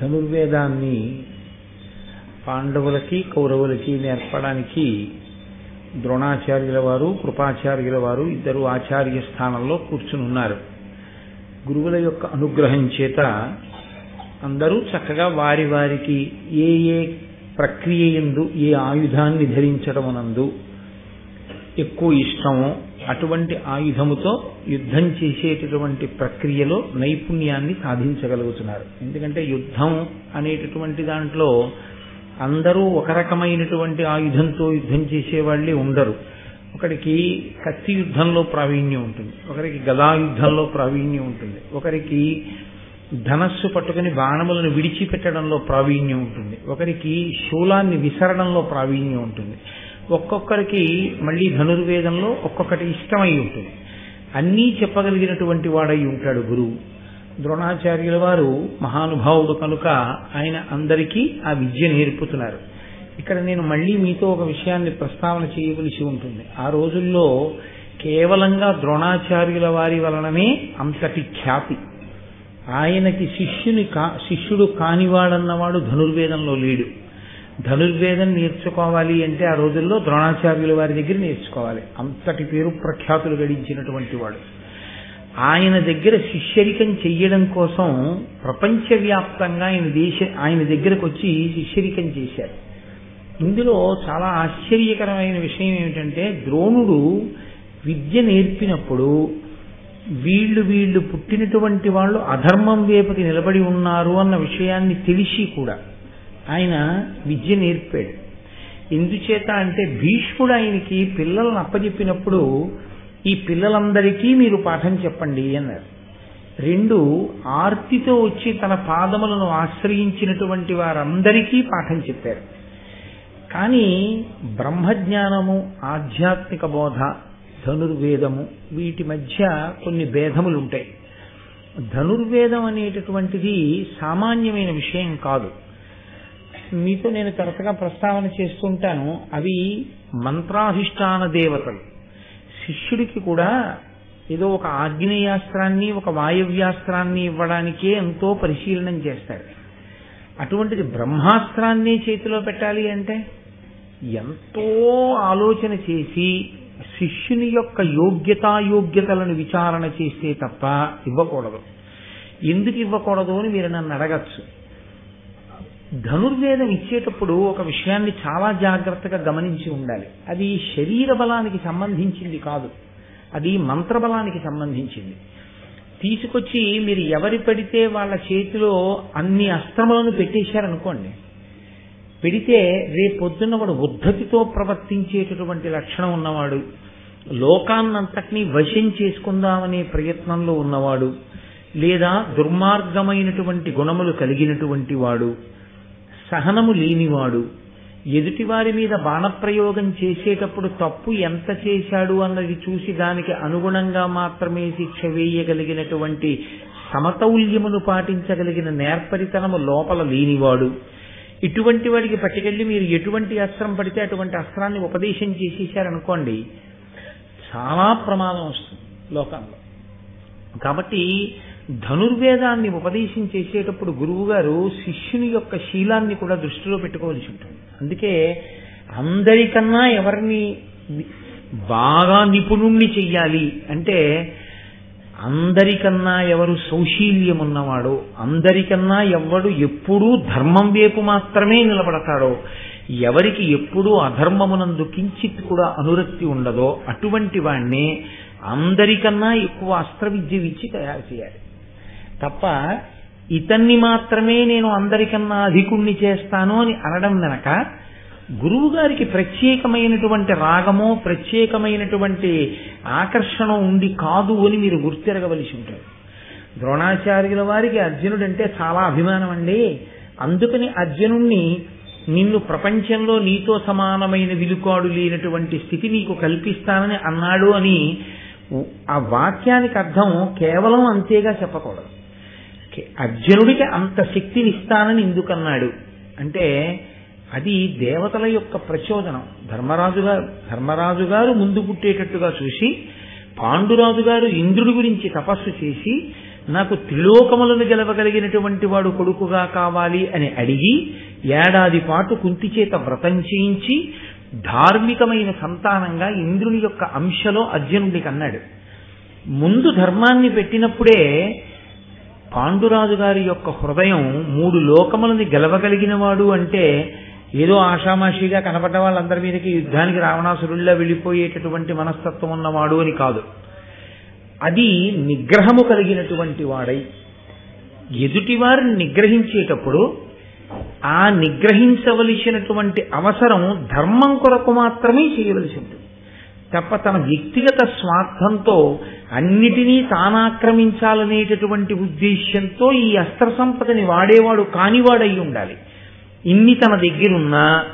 ధనుర్వేదాన్ని పాండవులకి కౌరవులకి నేర్పడానికి ద్రోణాచార్యుల వారు కృపాచార్యుల వారు ఇద్దరు ఆచార్య స్థానంలో కూర్చుని ఉన్నారు. గురువుల యొక్క అనుగ్రహం చేత అందరూ చక్కగా వారి వారికి ఏ ఏ ప్రక్రియ ఎందు ఏ ఆయుధాన్ని ధరించడమునందు ఎక్కువ ఇష్టమో అటువంటి ఆయుధముతో యుద్ధం చేసేటటువంటి ప్రక్రియలో నైపుణ్యాన్ని సాధించగలుగుతున్నారు. ఎందుకంటే యుద్ధం అనేటటువంటి దాంట్లో అందరూ ఒక రకమైనటువంటి ఆయుధంతో యుద్ధం చేసేవాళ్ళే ఉండరు. ఒకరికి కత్తి యుద్ధంలో ప్రావీణ్యం ఉంటుంది ఒకరికి గదా యుద్ధంలో ప్రావీణ్యం ఉంటుంది ఒకరికి ధనస్సు పట్టుకుని బాణములను విడిచిపెట్టడంలో ప్రావీణ్యం ఉంటుంది ఒకరికి శూలాన్ని విసరడంలో ప్రావీణ్యం ఉంటుంది. ఒక్కొక్కరికి మళ్ళీ ధనుర్వేదంలో ఒక్కొక్కటి ఇష్టమై ఉంటుంది. అన్నీ చెప్పగలిగినటువంటి వాడై ఉంటాడు గురువు ద్రోణాచార్యుల వారు మహానుభావుడు కనుక ఆయన అందరికీ ఆ విద్య నేర్పుతున్నారు. ఇక్కడ నేను మళ్ళీ మీతో ఒక విషయాన్ని ప్రస్తావన చేయవలసి ఉంటుంది. ఆ రోజుల్లో కేవలంగా ద్రోణాచార్యుల వారి వలననే అంతటి ఖ్యాతి. ఆయనకి శిష్యుని కా శిష్యుడు కానివాడన్నవాడు ధనుర్వేదంలో లేడు. ధనుర్వేదం నేర్చుకోవాలి అంటే ఆ రోజుల్లో ద్రోణాచార్యుల వారి దగ్గర నేర్చుకోవాలి. అంతటి పేరు ప్రఖ్యాతులు గడించినటువంటి వాడు. ఆయన దగ్గర శిష్యరికం చెయ్యడం కోసం ప్రపంచవ్యాప్తంగా ఆయన దేశ ఆయన దగ్గరకు వచ్చి శిష్యరికం చేశారు. ఇందులో చాలా ఆశ్చర్యకరమైన విషయం ఏమిటంటే ద్రోణుడు విద్య నేర్పినప్పుడు వీళ్ళు వీళ్ళు పుట్టినటువంటి వాళ్ళు అధర్మం వేపకి నిలబడి ఉన్నారు అన్న విషయాన్ని తెలిసి కూడా ఆయన విద్య నేర్పాడు. ఎందుచేత అంటే భీష్ముడు ఆయనకి పిల్లలను అప్పజెప్పినప్పుడు ఈ పిల్లలందరికీ మీరు పాఠం చెప్పండి అన్నారు. రెండు ఆర్తితో వచ్చి తన పాదములను ఆశ్రయించినటువంటి వారందరికీ పాఠం చెప్పారు. కానీ బ్రహ్మజ్ఞానము ఆధ్యాత్మిక బోధ ధనుర్వేదము వీటి మధ్య కొన్ని భేదములు ఉంటాయి ధనుర్వేదం అనేటటువంటిది సామాన్యమైన విషయం కాదు. మీతో నేను తరచుగా ప్రస్తావన చేస్తుంటాను. అవి మంత్రాధిష్టాన దేవతలు. శిష్యుడికి కూడా ఏదో ఒక ఆగ్నేయాస్త్రాన్ని ఒక వాయవ్యాస్త్రాన్ని ఇవ్వడానికే ఎంతో పరిశీలనం చేస్తాడు అటువంటిది బ్రహ్మాస్త్రాన్ని చేతిలో పెట్టాలి అంటే ఎంతో ఆలోచన చేసి శిష్యుని యొక్క యోగ్యతాయోగ్యతలను విచారణ చేస్తే తప్ప ఇవ్వకూడదు. ఎందుకు ఇవ్వకూడదు అని మీరు నన్ను అడగచ్చు. ధనుర్వేదం ఇచ్చేటప్పుడు ఒక విషయాన్ని చాలా జాగ్రత్తగా గమనించి ఉండాలి. అది శరీర బలానికి సంబంధించింది కాదు. అది మంత్రబలానికి సంబంధించింది. తీసుకొచ్చి మీరు ఎవరి పడితే వాళ్ళ చేతిలో అన్ని అస్త్రములను పెట్టేశారనుకోండి పెడితే రేపొద్దున్న వాడు ఉద్ధతితో ప్రవర్తించేటటువంటి లక్షణం ఉన్నవాడు లోకాన్నంతటినీ వశం చేసుకుందామనే ప్రయత్నంలో ఉన్నవాడు లేదా దుర్మార్గమైనటువంటి గుణములు కలిగినటువంటి వాడు సహనము లేనివాడు. ఎదుటివారి మీద బాణప్రయోగం చేసేటప్పుడు తప్పు ఎంత చేశాడు అన్నది చూసి దానికి అనుగుణంగా మాత్రమే శిక్ష వేయగలిగినటువంటి సమతౌల్యమును పాటించగలిగిన నేర్పరితనము లోపల లేనివాడు. ఇటువంటి వాడికి పట్టుకెళ్ళి మీరు ఎటువంటి అస్త్రం పడితే అటువంటి అస్త్రాన్ని ఉపదేశం చేసేసారనుకోండి చాలా ప్రమాదం వస్తుంది లోకంలో. కాబట్టి ధనుర్వేదాన్ని ఉపదేశం చేసేటప్పుడు గురువు గారు శిష్యుని యొక్క శీలాన్ని కూడా దృష్టిలో పెట్టుకోవాల్సి ఉంటుంది. అందుకే అందరికన్నా ఎవరిని బాగా నిపుణుణ్ణి చెయ్యాలి అంటే అందరికన్నా ఎవరు సౌశీల్యం ఉన్నవాడో అందరికన్నా ఎవడు ఎప్పుడూ ధర్మం వైపు మాత్రమే నిలబడతాడో ఎవరికి ఎప్పుడూ అధర్మమునందు కించిత్ కూడా అనురక్తి ఉండదో అటువంటి వాణ్ణి అందరికన్నా ఎక్కువ అస్త్ర విద్య ఇచ్చి తయారు చేయాలి. తప్ప ఇతన్ని మాత్రమే నేను అందరికన్నా అధికుణ్ణి చేస్తాను అని అనడం వెనక గురువు గారికి ప్రత్యేకమైనటువంటి రాగమో ప్రత్యేకమైనటువంటి ఆకర్షణ ఉండి కాదు అని మీరు గుర్తిరగవలసి ఉంటారు ద్రోణాచార్యుల వారికి అర్జునుడంటే చాలా అభిమానం అండి అందుకని అర్జునుణ్ణి నిన్ను ప్రపంచంలో నీతో సమానమైన విలుకాడు లేనటువంటి స్థితి నీకు కల్పిస్తానని అన్నాడు అని ఆ వాక్యానికి అర్థం కేవలం అంతేగా చెప్పకూడదు. అర్జునుడికి అంత శక్తినిస్తానని ఎందుకన్నాడు? అంటే అది దేవతల యొక్క ప్రచోదనం. ధర్మరాజు గారు ధర్మరాజు గారు ముందు పుట్టేటట్టుగా చూసి పాండురాజు గారు ఇంద్రుడి గురించి తపస్సు చేసి నాకు త్రిలోకములను గెలవగలిగినటువంటి వాడు కొడుకుగా కావాలి అని అడిగి ఏడాది పాటు కుంతి చేత వ్రతం చేయించి ధార్మికమైన సంతానంగా ఇంద్రుని యొక్క అంశలో అర్జునుడికి అన్నాడు. ముందు ధర్మాన్ని పెట్టినప్పుడే పాండురాజు గారి యొక్క హృదయం మూడు లోకములని గెలవగలిగిన వాడు అంటే ఏదో ఆషామాషిగా కనపడ్డ వాళ్ళందరి మీదకి యుద్ధానికి రావణాసురుల్లా వెళ్ళిపోయేటటువంటి మనస్తత్వం ఉన్నవాడు అని కాదు. అది నిగ్రహము కలిగినటువంటి వాడై ఎదుటివారిని నిగ్రహించేటప్పుడు ఆ నిగ్రహించవలసినటువంటి అవసరం ధర్మం కొరకు మాత్రమే చేయవలసి ఉంటుంది. తప్ప తన వ్యక్తిగత స్వార్థంతో అన్నిటినీ తానాక్రమించాలనేటటువంటి ఉద్దేశ్యంతో ఈ అస్త్ర సంపదని వాడేవాడు కానివాడై ఉండాలి. ఇన్ని తన దగ్గరున్నా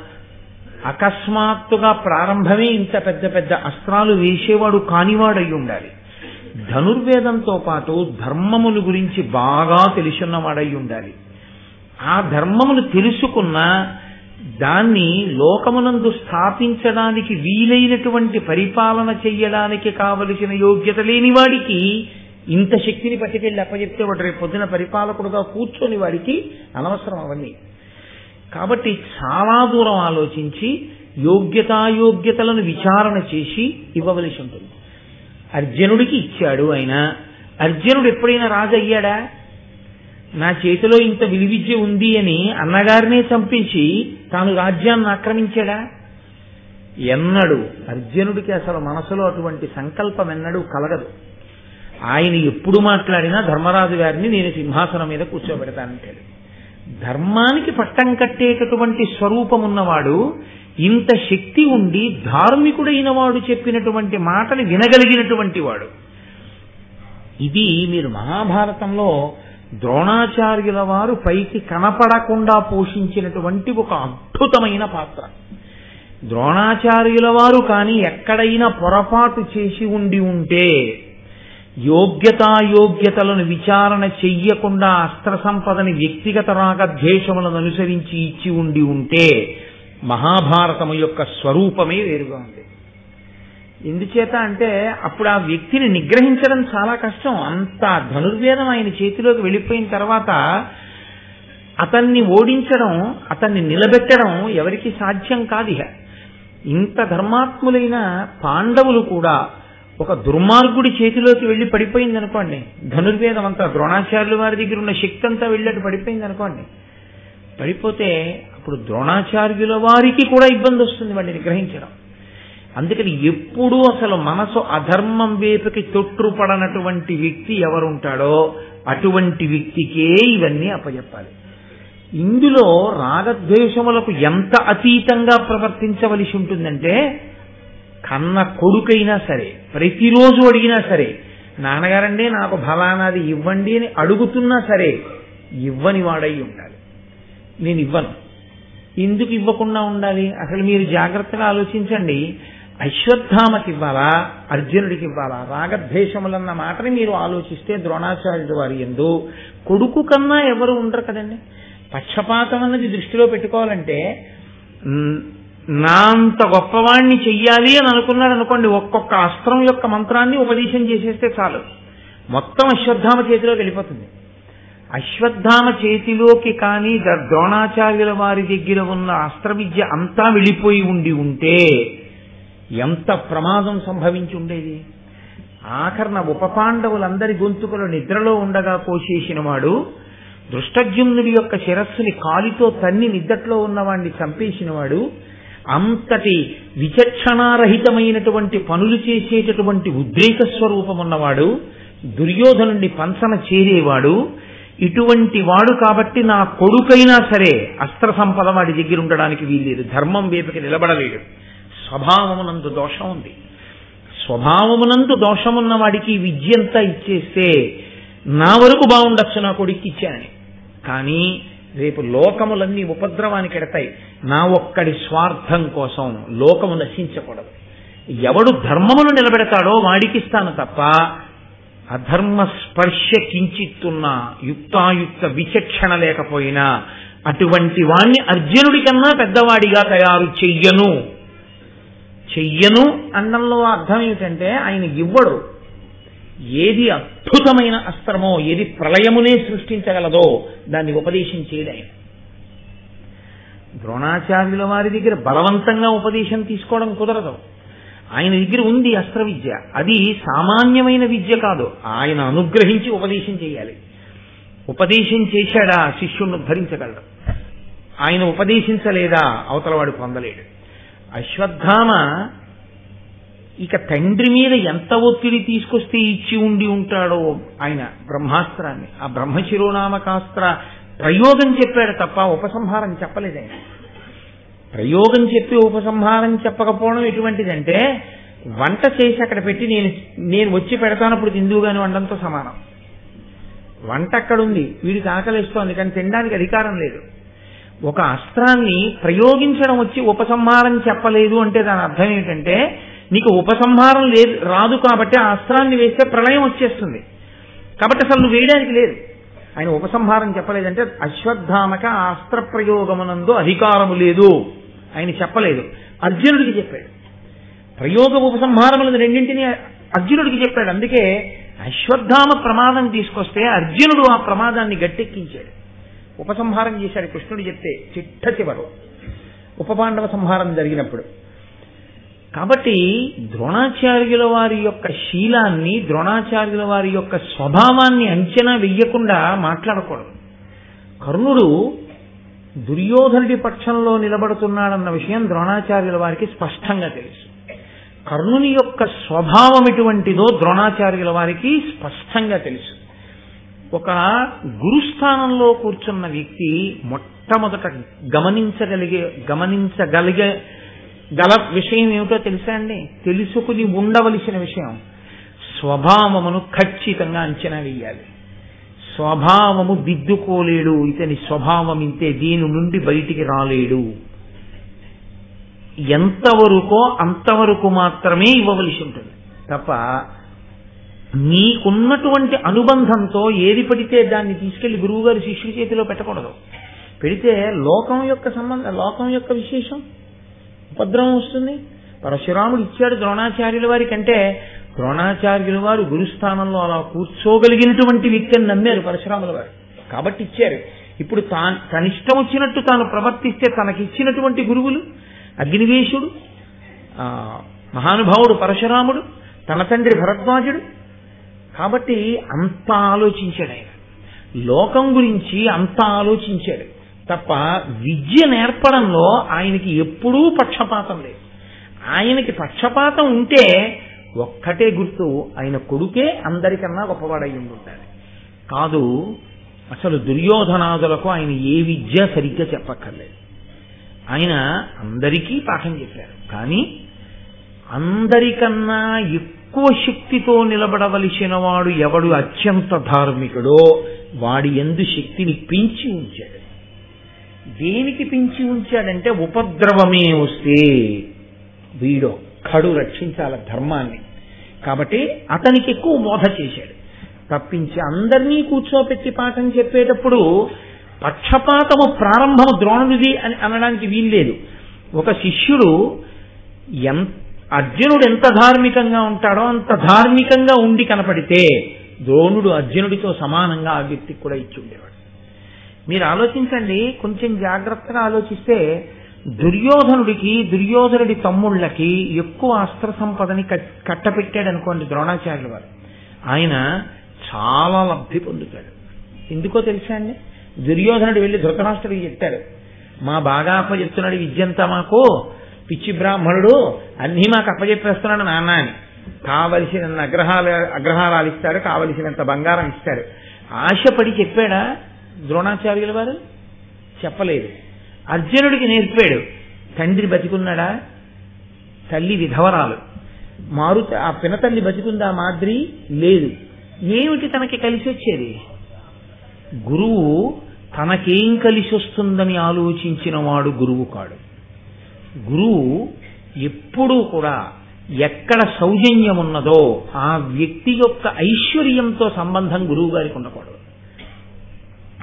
అకస్మాత్తుగా ప్రారంభమే ఇంత పెద్ద పెద్ద అస్త్రాలు వేసేవాడు కానివాడై ఉండాలి. ధనుర్వేదంతో పాటు ధర్మములు గురించి బాగా తెలిసిన్నవాడై ఉండాలి. ఆ ధర్మములు తెలుసుకున్న దాన్ని లోకమునందు స్థాపించడానికి వీలైనటువంటి పరిపాలన చెయ్యడానికి కావలసిన యోగ్యత లేని వాడికి ఇంత శక్తిని పట్టుకెళ్ళి అప్పచెప్తే వాడు రేపు పొద్దున పరిపాలకుడుగా కూర్చొని వాడికి అనవసరం అవన్నీ. కాబట్టి చాలా దూరం ఆలోచించి యోగ్యతాయోగ్యతలను విచారణ చేసి ఇవ్వవలసి ఉంటుంది. అర్జునుడికి ఇచ్చాడు ఆయన. అర్జునుడు ఎప్పుడైనా రాజు అయ్యాడా? నా చేతిలో ఇంత విలువిద్య ఉంది అని అన్నగారినే చంపించి తాను రాజ్యాన్ని ఆక్రమించాడా? ఎన్నడు అర్జునుడికి అసలు మనసులో అటువంటి సంకల్పం ఎన్నడూ కలగదు. ఆయన ఎప్పుడు మాట్లాడినా ధర్మరాజు గారిని నేను సింహాసనం మీద కూర్చోబెడతానంటాడు. ధర్మానికి పట్టం కట్టేటటువంటి స్వరూపం ఉన్నవాడు ఇంత శక్తి ఉండి ధార్మికుడైన వాడు చెప్పినటువంటి మాటలు వినగలిగినటువంటి వాడు. ఇది మీరు మహాభారతంలో ద్రోణాచార్యుల వారు పైకి కనపడకుండా పోషించినటువంటి ఒక అద్భుతమైన పాత్ర. ద్రోణాచార్యుల వారు కానీ ఎక్కడైనా పొరపాటు చేసి ఉండి ఉంటే యోగ్యతాయోగ్యతలను విచారణ చెయ్యకుండా అస్త్ర సంపదని వ్యక్తిగత రాగద్వేషములను అనుసరించి ఇచ్చి ఉండి ఉంటే మహాభారతము యొక్క స్వరూపమే వేరుగా ఉంది. ఎందుచేత అంటే అప్పుడు ఆ వ్యక్తిని నిగ్రహించడం చాలా కష్టం. అంత ధనుర్వేదం ఆయన చేతిలోకి వెళ్ళిపోయిన తర్వాత అతన్ని ఓడించడం అతన్ని నిలబెట్టడం ఎవరికి సాధ్యం కాదు ఇక ఇంత ధర్మాత్ములైన పాండవులు కూడా ఒక దుర్మార్గుడి చేతిలోకి వెళ్ళి పడిపోయింది అనుకోండి ధనుర్వేదం అంతా ద్రోణాచార్యుల వారి దగ్గర ఉన్న శక్తి అంతా వెళ్ళట్టు పడిపోయింది అనుకోండి పడిపోతే అప్పుడు ద్రోణాచార్యుల వారికి కూడా ఇబ్బంది వస్తుంది వాడిని నిగ్రహించడం. అందుకని ఎప్పుడూ అసలు మనసు అధర్మం వైపుకి తొట్టుపడనటువంటి వ్యక్తి ఎవరుంటాడో అటువంటి వ్యక్తికే ఇవన్నీ అప్పచెప్పాలి ఇందులో రాగద్వేషములకు ఎంత అతీతంగా ప్రవర్తించవలసి ఉంటుందంటే కన్న కొడుకైనా సరే ప్రతిరోజు అడిగినా సరే నాన్నగారండి నాకు ఫలానాది ఇవ్వండి అని అడుగుతున్నా సరే ఇవ్వని వాడై ఉండాలి. నేను ఇవ్వను. ఎందుకు ఇవ్వకుండా ఉండాలి? అసలు మీరు జాగ్రత్తగా ఆలోచించండి. అశ్వత్థామకి ఇవ్వాలా అర్జునుడికి ఇవ్వాలా రాగద్వేషములన్న మాటని మీరు ఆలోచిస్తే ద్రోణాచార్యుడు వారి ఎందు కొడుకు కన్నా ఎవరు ఉండరు కదండి. పక్షపాతం అన్నది దృష్టిలో పెట్టుకోవాలంటే నా అంత గొప్పవాణ్ణి చెయ్యాలి అని అనుకున్నాడు అనుకోండి ఒక్కొక్క అస్త్రం యొక్క మంత్రాన్ని ఉపదేశం చేసేస్తే చాలు. మొత్తం అశ్వత్థామ చేతిలోకి వెళ్ళిపోతుంది. అశ్వత్థామ చేతిలోకి కానీ ద్రోణాచార్యుల వారి దగ్గర ఉన్న అస్త్ర విద్య అంతా వెళ్ళిపోయి ఉండి ఉంటే ఎంత ప్రమాదం సంభవించి ఉండేది ఆఖరణ ఉప పాండవులందరి నిద్రలో ఉండగా కోసేసిన వాడు దృష్టజ్యుమ్నుడి యొక్క శిరస్సుని కాలితో తన్ని నిద్దట్లో ఉన్నవాణ్ణి చంపేసినవాడు అంతటి విచక్షణారహితమైనటువంటి పనులు చేసేటటువంటి ఉద్రేక స్వరూపం ఉన్నవాడు దుర్యోధనుడిని పంచన చేరేవాడు ఇటువంటి వాడు కాబట్టి నా కొడుకైనా సరే అస్త్ర సంపద వాడి దగ్గర ఉండడానికి వీల్లేదు. ధర్మం వేపకి నిలబడలేడు స్వభావమునందు దోషం ఉంది. స్వభావమునందు దోషమున్న వాడికి విద్యంతా ఇచ్చేస్తే నా వరకు బాగుండొచ్చు నా కొడుక్కి ఇచ్చానని కానీ రేపు లోకములన్నీ ఉపద్రవానికి ఎడతాయి. నా ఒక్కడి స్వార్థం కోసం లోకము నశించకూడదు. ఎవడు ధర్మమును నిలబెడతాడో వాడికిస్తాను తప్ప అధర్మ స్పర్శ కించిత్తున్న యుక్తాయుక్త విచక్షణ లేకపోయినా అటువంటి వాణ్ణి అర్జునుడి కన్నా పెద్దవాడిగా తయారు చెయ్యను. చెయ్యను అండంలో అర్థం ఏమిటంటే ఆయన ఇవ్వడు. ఏది అద్భుతమైన అస్త్రమో ఏది ప్రళయమునే సృష్టించగలదో దాన్ని ఉపదేశం ఆయన. ద్రోణాచార్యుల వారి దగ్గర బలవంతంగా ఉపదేశం తీసుకోవడం కుదరదు. ఆయన దగ్గర ఉంది అస్త్ర విద్య అది సామాన్యమైన విద్య కాదు. ఆయన అనుగ్రహించి ఉపదేశం చేయాలి. ఉపదేశం చేశాడా శిష్యుణ్ణి భరించగలడు ఆయన ఉపదేశించలేదా అవతలవాడు పొందలేడు. అశ్వత్థామ ఇక తండ్రి మీద ఎంత ఒత్తిడి తీసుకొస్తే ఇచ్చి ఉండి ఉంటాడో ఆయన బ్రహ్మాస్త్రాన్ని ఆ బ్రహ్మశిరోనామకాస్త్ర ప్రయోగం చెప్పాడు తప్ప ఉపసంహారం చెప్పలేదు ఆయన. ప్రయోగం చెప్పి ఉపసంహారం చెప్పకపోవడం ఎటువంటిదంటే వంట చేసి అక్కడ పెట్టి నేను నేను వచ్చి పెడతానప్పుడు తిందువు గాని వండంతో సమానం. వంట అక్కడ ఉంది వీడికి ఆకలిస్తోంది కానీ తినడానికి అధికారం లేదు. ఒక అస్త్రాన్ని ప్రయోగించడం వచ్చి ఉపసంహారం చెప్పలేదు అంటే దాని అర్థం ఏంటంటే నీకు ఉపసంహారం లేదు రాదు కాబట్టి ఆ అస్త్రాన్ని వేస్తే ప్రళయం వచ్చేస్తుంది. కాబట్టి అసలు నువ్వు వేయడానికి లేదు. ఆయన ఉపసంహారం చెప్పలేదంటే అశ్వత్థామక అస్త్ర ప్రయోగమునందు అధికారము లేదు. ఆయన చెప్పలేదు. అర్జునుడికి చెప్పాడు. ప్రయోగ ఉపసంహారములను రెండింటినీ అర్జునుడికి చెప్పాడు. అందుకే అశ్వత్థామ ప్రమాదం తీసుకొస్తే అర్జునుడు ఆ ప్రమాదాన్ని గట్టెక్కించాడు. ఉపసంహారం చేశాడు కృష్ణుడు చెప్తే చిట్ట చివరు. ఉపపాండవ సంహారం జరిగినప్పుడు. కాబట్టి ద్రోణాచార్యుల వారి యొక్క శీలాన్ని ద్రోణాచార్యుల వారి యొక్క స్వభావాన్ని అంచనా వెయ్యకుండా మాట్లాడకూడదు. కర్ణుడు దుర్యోధనుడి పక్షంలో నిలబడుతున్నాడన్న విషయం ద్రోణాచార్యుల వారికి స్పష్టంగా తెలుసు. కర్ణుని యొక్క స్వభావం ఎటువంటిదో ద్రోణాచార్యుల వారికి స్పష్టంగా తెలుసు. ఒక గురుస్థానంలో కూర్చున్న వ్యక్తి మొట్టమొదట గమనించగలిగే గమనించగలిగే గల విషయం ఏమిటో తెలుసా అండి? తెలుసుకుని ఉండవలసిన విషయం. స్వభావమును ఖచ్చితంగా అంచనా వేయాలి. స్వభావము దిద్దుకోలేడు ఇతని స్వభావం ఇంతే దీని నుండి బయటికి రాలేడు. ఎంతవరకో అంతవరకు మాత్రమే ఇవ్వవలసి ఉంటుంది. తప్ప నీకున్నటువంటి అనుబంధంతో ఏది పడితే దాన్ని తీసుకెళ్ళి గురువుగారి శిష్యుడి చేతిలో పెట్టకూడదు. పెడితే లోకం యొక్క సంబంధం లోకం యొక్క విశేషం? ఉపద్రవం వస్తుంది. పరశురాముడు ఇచ్చాడు ద్రోణాచార్యుల వారి కంటే ద్రోణాచార్యుల వారు గురుస్థానంలో అలా కూర్చోగలిగినటువంటి వ్యక్తిని నమ్మారు పరశురాముల వారు. కాబట్టి ఇచ్చారు. ఇప్పుడు తాను తనిష్టం వచ్చినట్టు తాను ప్రవర్తిస్తే తనకిచ్చినటువంటి గురువులు అగ్నివేశుడు మహానుభావుడు పరశురాముడు తన తండ్రి భరద్వాజుడు కాబట్టి అంత ఆలోచించాడు ఆయన. లోకం గురించి అంత ఆలోచించాడు. తప్ప విద్య నేర్పడంలో ఆయనకి ఎప్పుడూ పక్షపాతం లేదు. ఆయనకి పక్షపాతం ఉంటే ఒక్కటే గుర్తు ఆయన కొడుకే అందరికన్నా గొప్పవాడై ఉండాలి కాదు అసలు దుర్యోధనాదులకు ఆయన ఏ విద్య సరిగ్గా చెప్పక్కర్లేదు. ఆయన అందరికీ పాఠం చెప్పారు. కానీ అందరికన్నా ఎక్కువ శక్తితో నిలబడవలసిన వాడు ఎవడు అత్యంత ధార్మికుడో వాడి ఎందు శక్తిని పెంచి ఉంచాడు. దేనికి పెంచి ఉంచాడంటే ఉపద్రవమే వస్తే వీడు కడు రక్షించాల ధర్మాన్ని. కాబట్టి అతనికి ఎక్కువ మోధ చేశాడు. తప్పించి అందరినీ కూర్చోపెట్టి పాఠం చెప్పేటప్పుడు పక్షపాతము ప్రారంభము ద్రోణుడిది అని అనడానికి వీల్లేదు. ఒక శిష్యుడు ఎంత అర్జునుడు ఎంత ధార్మికంగా ఉంటాడో అంత ధార్మికంగా ఉండి కనపడితే ద్రోణుడు అర్జునుడితో సమానంగా ఆ వ్యక్తికి కూడా ఇచ్చి ఉండేవాడు. మీరు ఆలోచించండి కొంచెం జాగ్రత్తగా ఆలోచిస్తే దుర్యోధనుడికి దుర్యోధనుడి తమ్ముళ్ళకి ఎక్కువ అస్త్ర సంపదని కట్- కట్టపెట్టాడు అనుకోండి ద్రోణాచార్యుల వారు. ఆయన చాలా లబ్ధి పొందుతాడు. ఎందుకో తెలుసా అండి? దుర్యోధనుడు వెళ్ళి ధృతరాష్ట్రుడికి చెప్పాడు మా బాగా అప్పచెప్తున్నాడు విద్యంతా మాకు పిచ్చి బ్రాహ్మణుడు అన్నీ మాకు అప్పచెప్పేస్తున్నాడు నాన్న అని. కావలసిన అగ్రహాలు అగ్రహారాలు ఇస్తాడు కావలసినంత బంగారం ఇస్తాడు. ఆశపడి చెప్పాడా ద్రోణాచార్యుల వారు? చెప్పలేదు. అర్జునుడికి నేర్పాడు. తండ్రి బతికున్నాడా? తల్లి విధవరాలు. మారు ఆ పినతల్లి బతికుందా మాదిరి? లేదు. ఏమిటి తనకి కలిసి వచ్చేది? గురువు తనకేం కలిసి వస్తుందని ఆలోచించిన వాడు గురువు కాడు. గురువు ఎప్పుడూ కూడా ఎక్కడ సౌజన్యం ఉన్నదో ఆ వ్యక్తి యొక్క ఐశ్వర్యంతో సంబంధం గురువు గారికి ఉండకూడదు.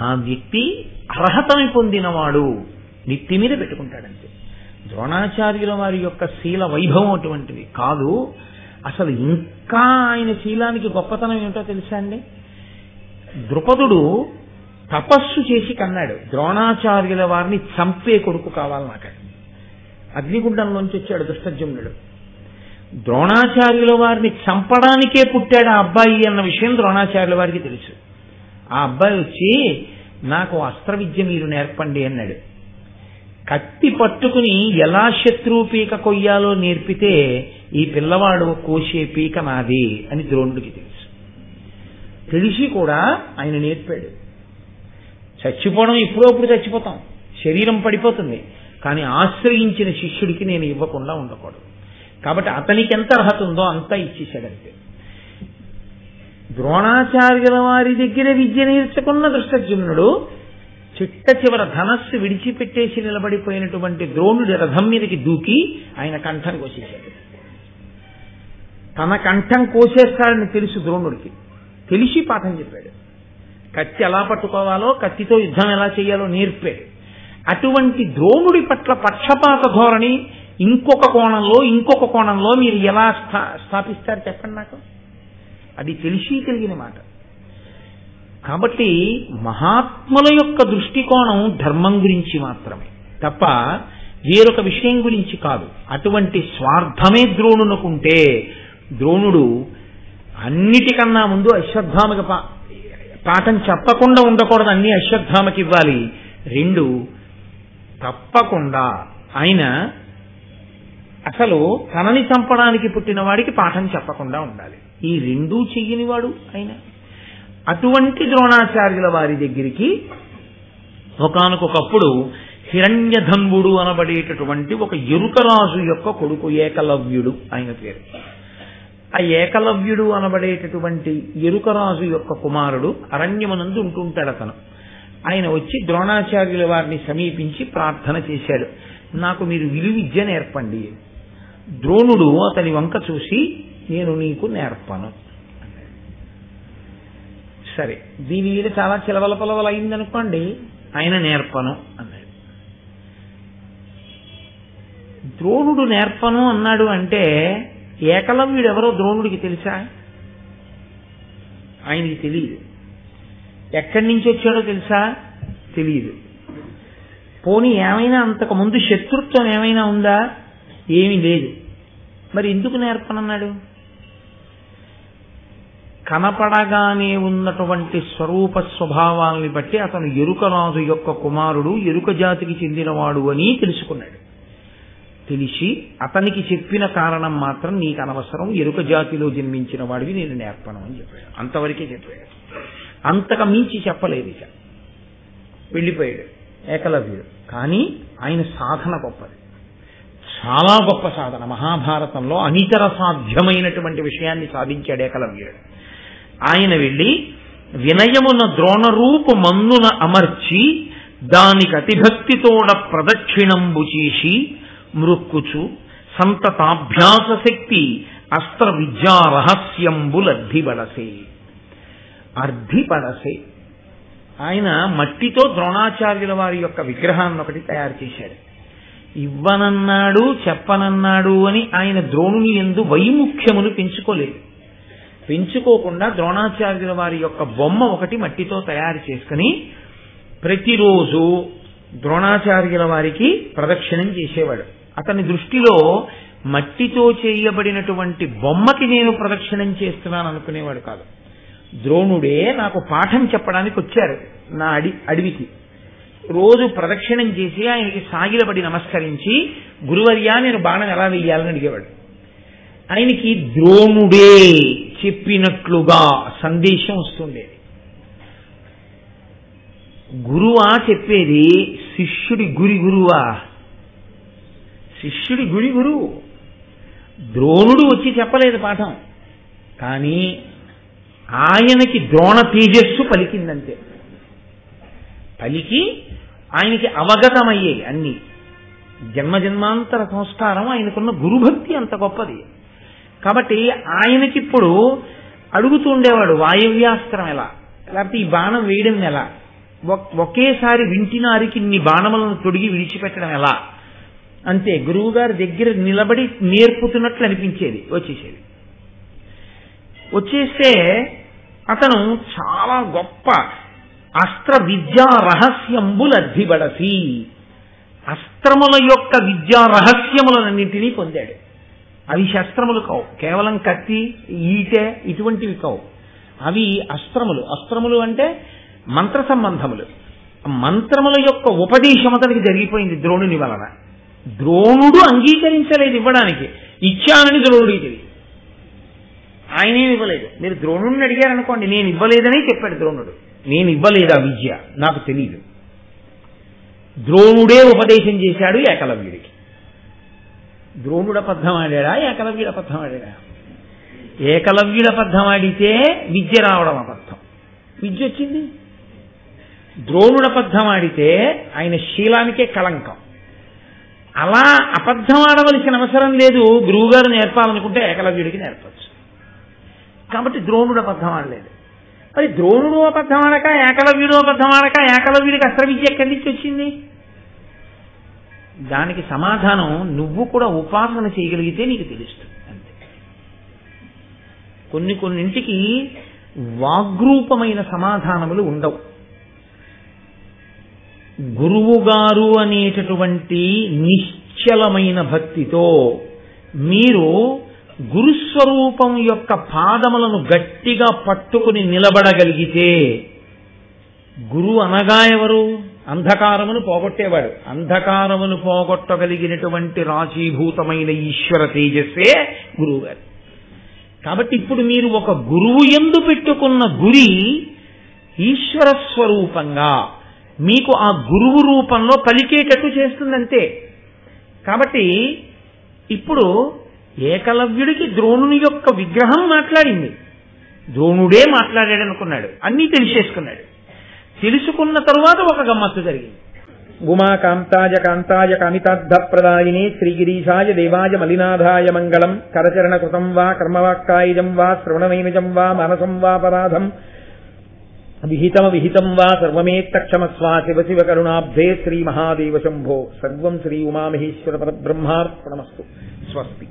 ఆ వ్యక్తి అర్హతని పొందినవాడు నెత్తి మీద పెట్టుకుంటాడంతే. ద్రోణాచార్యుల వారి యొక్క శీల వైభవం అటువంటిది కాదు. అసలు ఇంకా ఆయన శీలానికి గొప్పతనం ఏమిటో తెలుసా అండి? ద్రుపదుడు తపస్సు చేసి కన్నాడు. ద్రోణాచార్యుల వారిని చంపే కొడుకు కావాలి నాకు అగ్నిగుండంలోంచి వచ్చాడు దుష్టజమ్నుడు ద్రోణాచార్యుల వారిని చంపడానికే పుట్టాడు ఆ అబ్బాయి అన్న విషయం ద్రోణాచార్యుల వారికి తెలుసు. ఆ అబ్బాయి వచ్చి నాకు అస్త్ర విద్య మీరు నేర్పండి అన్నాడు. కత్తి పట్టుకుని ఎలా శత్రువు పీక కొయ్యాలో నేర్పితే ఈ పిల్లవాడు కోసే పీక నాది అని ద్రోణుడికి తెలుసు. తెలిసి కూడా ఆయన నేర్పాడు. చచ్చిపోవడం ఇప్పుడప్పుడు చచ్చిపోతాం. శరీరం పడిపోతుంది. కానీ ఆశ్రయించిన శిష్యుడికి నేను ఇవ్వకుండా ఉండకూడదు. కాబట్టి అతనికి ఎంత అర్హత ఉందో అంతా ఇచ్చేసాడంతే ద్రోణాచార్యుల వారి దగ్గర విద్య నేర్చుకున్న దృష్టజుమ్నుడు చిట్ట చివర ధనస్సు విడిచిపెట్టేసి నిలబడిపోయినటువంటి ద్రోణుడి రథం మీదకి దూకి ఆయన కంఠం కోసేశాడు. తన కంఠం కోసేస్తాడని తెలుసు ద్రోణుడికి. తెలిసి పాఠం చెప్పాడు. కత్తి ఎలా పట్టుకోవాలో కత్తితో యుద్ధం ఎలా చేయాలో నేర్పాడు. అటువంటి ద్రోణుడి పట్ల పక్షపాత ధోరణి ఇంకొక కోణంలో ఇంకొక కోణంలో మీరు ఎలా స్థా స్థాపిస్తారు చెప్పండి నాకు? అది తెలిసి కలిగిన మాట. కాబట్టి మహాత్ముల యొక్క దృష్టికోణం ధర్మం గురించి మాత్రమే. తప్ప వేరొక విషయం గురించి కాదు. అటువంటి స్వార్థమే ద్రోణునుకుంటే ద్రోణుడు అన్నిటికన్నా ముందు అశ్వత్థామకి పా పాఠం చెప్పకుండా ఉండకూడదు అన్ని అశ్వత్థామకి ఇవ్వాలి. రెండు తప్పకుండా. ఆయన అసలు తనని చంపడానికి పుట్టిన వాడికి పాఠం చెప్పకుండా ఉండాలి. ఈ రెండూ చెయ్యని వాడు ఆయన అటువంటి ద్రోణాచార్యుల వారి దగ్గరికి ఒకనకొకప్పుడు హిరణ్యధన్వుడు అనబడేటటువంటి ఒక ఎరుకరాజు యొక్క కొడుకు ఏకలవ్యుడు ఆయన పేరు. ఆ ఏకలవ్యుడు అనబడేటటువంటి ఎరుకరాజు యొక్క కుమారుడు అరణ్యమనందు ఉంటుంటాడు అతను ఆయన వచ్చి ద్రోణాచార్యుల వారిని సమీపించి ప్రార్థన చేశాడు. నాకు మీరు విలువిద్య నేర్పండి ద్రోణుడు అతని వంక చూసి నేను నీకు నేర్పను. సరే దీని మీద చాలా చిలవల పొలవలు అయిందనుకోండి ఆయన నేర్పను అన్నాడు. ద్రోణుడు నేర్పను అన్నాడు అంటే ఏకలవ్యుడు ఎవరో ద్రోణుడికి తెలుసా? ఆయనకి తెలియదు. ఎక్కడి నుంచి వచ్చాడో తెలుసా? తెలియదు పోనీ ఏమైనా అంతకు ముందు శత్రుత్వం ఏమైనా ఉందా? ఏమీ లేదు. మరి ఎందుకు నేర్పనన్నాడు? కనపడగానే ఉన్నటువంటి స్వరూప స్వభావాల్ని బట్టి అతను ఎరుకరాజు యొక్క కుమారుడు ఎరుక జాతికి చెందినవాడు అని తెలుసుకున్నాడు. తెలిసి అతనికి చెప్పిన కారణం మాత్రం నీకు అనవసరం ఎరుక జాతిలో జన్మించిన వాడివి నేను నేర్పను అని చెప్పాడు. అంతవరకే చెప్పాడు. అంతకు మించి చెప్పలేదు ఇక. వెళ్ళిపోయాడు. ఏకలవ్యుడు. కానీ ఆయన సాధన గొప్పది. చాలా గొప్ప సాధన. మహాభారతంలో అనితర సాధ్యమైనటువంటి విషయాన్ని సాధించాడు ఏకలవ్యుడు. ఆయన వెళ్ళి వినయమున ద్రోణరూపు మన్నున అమర్చి దానికి అతిభక్తితోడ ప్రదక్షిణంబు చేసి మృక్కుచు సంతతాభ్యాస శక్తి అస్త్ర విద్యా రహస్యంబులద్ధిబడసే అర్ధిపడసే. ఆయన మట్టితో ద్రోణాచార్యుల వారి యొక్క విగ్రహాన్ని ఒకటి తయారు చేశాడు. ఇవ్వనన్నాడు చెప్పనన్నాడు అని ఆయన ద్రోణుని ఎందు వైముఖ్యమును పెంచుకోలేదు. పెంచుకోకుండా ద్రోణాచార్యుల వారి యొక్క బొమ్మ ఒకటి మట్టితో తయారు చేసుకుని ప్రతిరోజు ద్రోణాచార్యుల వారికి ప్రదక్షిణం చేసేవాడు. అతని దృష్టిలో మట్టితో చేయబడినటువంటి బొమ్మకి నేను ప్రదక్షిణం చేస్తున్నాను అనుకునేవాడు కాదు. ద్రోణుడే నాకు పాఠం చెప్పడానికి వచ్చారు నా అడి అడవికి. రోజు ప్రదక్షిణం చేసి ఆయనకి సాగిలపడి నమస్కరించి గురువర్యా నేను బాణం ఎలా వెయ్యాలని అడిగేవాడు. ఆయనకి ద్రోణుడే చెప్పినట్లుగా సందేశం వస్తుండేది. గురువా చెప్పేది శిష్యుడి గురి గురువా. శిష్యుడి గురి గురువు. ద్రోణుడు వచ్చి చెప్పలేదు పాఠం. కానీ ఆయనకి ద్రోణ తేజస్సు పలికిందంతే. పలికి ఆయనకి అవగతమయ్యాయి అన్ని. జన్మజన్మాంతర సంస్కారం ఆయనకున్న గురుభక్తి అంత గొప్పది. కాబట్టి ఆయనకిప్పుడు అడుగుతూ ఉండేవాడు వాయవ్యాస్త్రం ఎలా? లేకపోతే ఈ బాణం వేయడం ఎలా? ఒకేసారి వింటినారికి నీ బాణములను తొడిగి విడిచిపెట్టడం ఎలా? అంతే. గురువు గారి దగ్గర నిలబడి నేర్పుతున్నట్లు అనిపించేది వచ్చేసేది. వచ్చేస్తే అతను చాలా గొప్ప అస్త్ర విద్యా రహస్యంబులు అద్దిబడసి అస్త్రముల యొక్క విద్యా రహస్యములన్నింటినీ పొందాడు. అవి శస్త్రములు కావు. కేవలం కత్తి ఈటె ఇటువంటివి కావు. అవి అస్త్రములు. అస్త్రములు అంటే మంత్ర సంబంధములు. మంత్రముల యొక్క ఉపదేశం అతనికి జరిగిపోయింది ద్రోణుని వలన. ద్రోణుడు అంగీకరించలేదు ఇవ్వడానికి. ఇచ్చానని ద్రోణుడికి తెలియదు. ఆయనేమి ఇవ్వలేదు. మీరు ద్రోణుడిని అడిగారనుకోండి నేను ఇవ్వలేదని చెప్పాడు ద్రోణుడు. నేను ఇవ్వలేదు ఆ విద్య? నాకు తెలియదు ద్రోణుడే ఉపదేశం చేశాడు ఏకలవ్యుడికి. ద్రోణుడు అబద్ధం ఆడాడా? ఏకలవ్యుడు అబద్ధం ఆడాడా? ఏకలవ్యుడు అబద్ధం ఆడితే విద్య రావడం అబద్ధం. విద్య వచ్చింది. ద్రోణుడు అబద్ధం ఆడితే ఆయన శీలానికే కళంకం. అలా అబద్ధం ఆడవలసిన అవసరం లేదు. గురువుగారు నేర్పాలనుకుంటే ఏకలవ్యుడికి నేర్పచ్చు. కాబట్టి ద్రోణుడు అబద్ధం ఆడలేదు మరి ద్రోణుడు అబద్ధం ఆడక ఏకలవ్యుడు అబద్ధం ఆడక ఏకలవ్యుడికి అస్త్ర విద్య ఎక్కడి నుంచి వచ్చింది? దానికి సమాధానం నువ్వు కూడా ఉపాసన చేయగలిగితే నీకు తెలుస్తుంది అంతే. కొన్ని కొన్నింటికి వాగ్రూపమైన సమాధానములు ఉండవు. గురువుగారు అనేటటువంటి నిశ్చలమైన భక్తితో మీరు గురుస్వరూపం యొక్క పాదములను గట్టిగా పట్టుకుని నిలబడగలిగితే గురువు అనగా ఎవరు? అంధకారమును పోగొట్టేవాడు. అంధకారమును పోగొట్టగలిగినటువంటి రాశీభూతమైన ఈశ్వర తేజస్సే గురువుగారు. కాబట్టి ఇప్పుడు మీరు ఒక గురువు ఎందు పెట్టుకున్న గురి ఈశ్వర స్వరూపంగా మీకు ఆ గురువు రూపంలో పలికేటట్టు చేస్తుందంతే. కాబట్టి ఇప్పుడు ఏకలవ్యుడికి ద్రోణుని యొక్క విగ్రహం మాట్లాడింది. ద్రోణుడే మాట్లాడాడనుకున్నాడు. అన్నీ తెలిసేసుకున్నాడు. తెలుసుకున్న తరువాత ఒక గమ్మత్తు జరిగింది. ఉమాకాంతాయ కాంతాయ కామితార్థప్రదాయినే శ్రీగిరీశాయ దేవాయ మలినాథాయ మంగళం కరచరణ కృతం వా కర్మవాక్కాయుజం వా శ్రవణమైనజం వా మనసం వాపరాధం విహితమ విహితం వా సర్వమేత్తక్షమస్వా శివ శివ కరుణాబ్ధే శ్రీ మహాదేవ శంభో. సర్వం శ్రీ ఉమామహేశ్వర పరబ్రహ్మార్పణమస్తు. స్వస్తి.